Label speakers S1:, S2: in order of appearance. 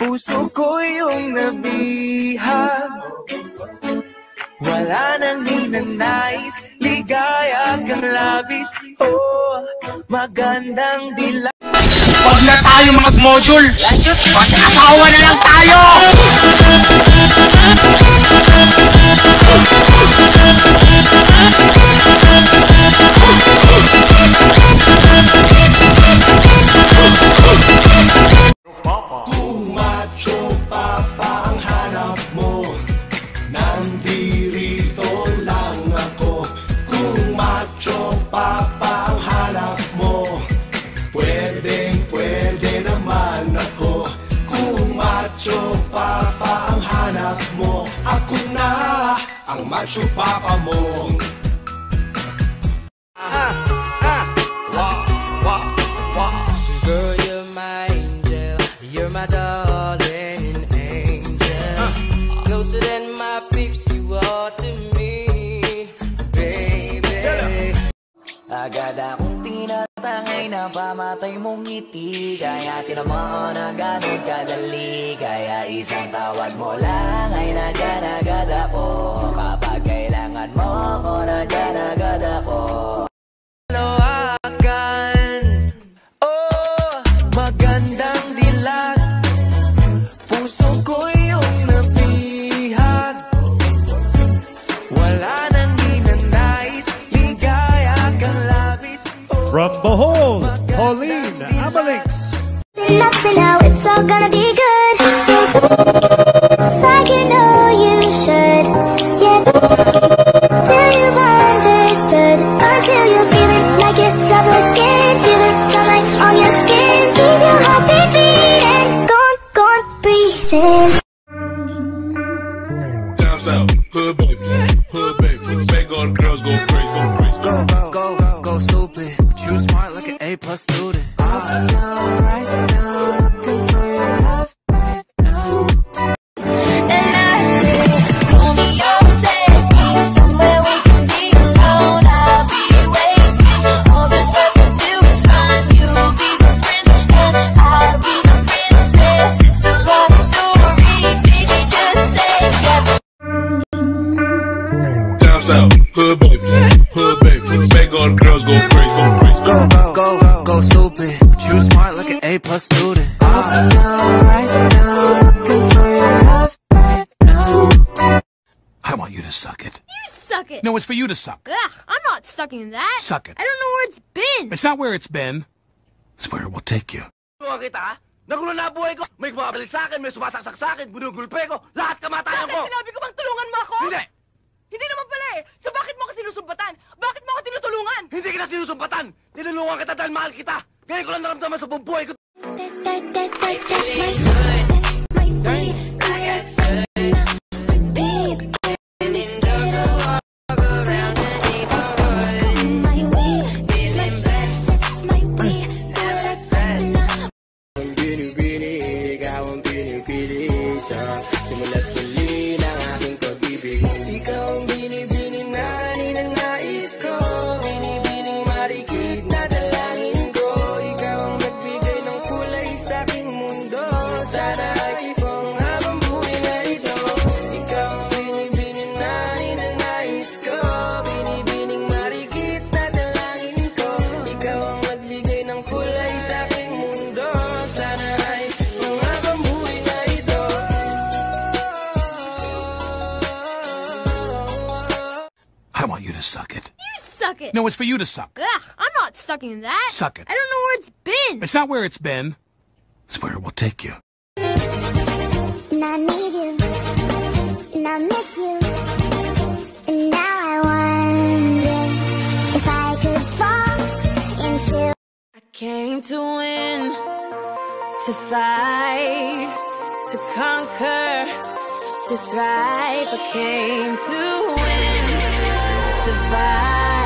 S1: Puso ko yung nabihag Wala nang ninanais Ligaya kang labis Oh, magandang dilag
S2: Huwag na tayo mag-module! Mag-asawa na lang tayo!
S3: Ang macho papa mo na
S1: pamatay mong ngiti. Kaya tinamaan na ganun kadali. Kaya isang tawag mo lang ay nandyan agad ako. Kapag kailangan mo
S4: Pauline Amalix.
S5: Nothing now, it's all gonna be good. Like you know you should. Yeah. Till you've understood. Until you feel it like it's up again. Feel it sunlight on your skin. Keep your heartbeat beating. Go on, go on, breathing.
S6: Down south, hood baby,
S1: A plus right
S5: And
S1: stupid But you smart like an A plus student
S2: I want you to suck it.
S7: You suck it.
S2: No, it's for you to suck.
S7: Ugh, I'm not sucking that.
S2: Suck it.
S7: I don't know where it's been.
S2: It's not where it's been. It's where it will take you.
S3: Tulungan kita, nagulo na buhay ko. May bumabalik sa akin, may sumasaksak sa akin, ginugulpe ko, lahat kamatayan ko.
S8: Sinabi ko bang tulungan mo ako?
S3: Hindi!
S8: Hindi naman pala eh. So bakit mo ako sinusumbatan? Bakit mo ako tinutulungan?
S3: Hindi kita sinusumpatan! Tinulungan kita dahil mahal kita! Ngayon ko lang naramdaman sa buong buhay ko.
S5: That, that, that, that's
S7: Suck it.
S2: No, it's for you to suck.
S7: Ugh, I'm not sucking that.
S2: Suck it.
S7: I don't know where it's been.
S2: It's not where it's been. It's where it will take you.
S5: And I need you, and I miss you. And now I wonder if I could fall into.
S7: I came to win, to fight, to conquer, to thrive. I came to win, to survive.